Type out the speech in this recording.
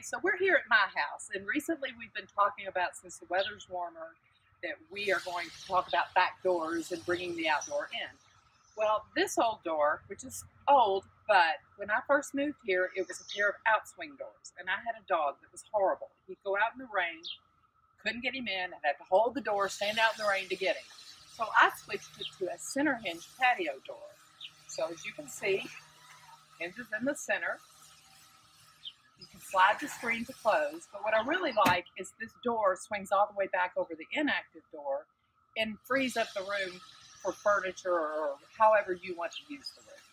so we're here at my house, and recently we've been talking about since the weather's warmer that we are going to talk about back doors and bringing the outdoor in. Well, this old door, which is old, but when I first moved here, it was a pair of outswing doors, and I had a dog that was horrible. He'd go out in the rain, couldn't get him in, and had to hold the door, stand out in the rain to get him. So I switched it to a center hinge patio door. So as you can see, hinges in the center. Slide the screen to close, but what I really like is this door swings all the way back over the inactive door and frees up the room for furniture or however you want to use the room.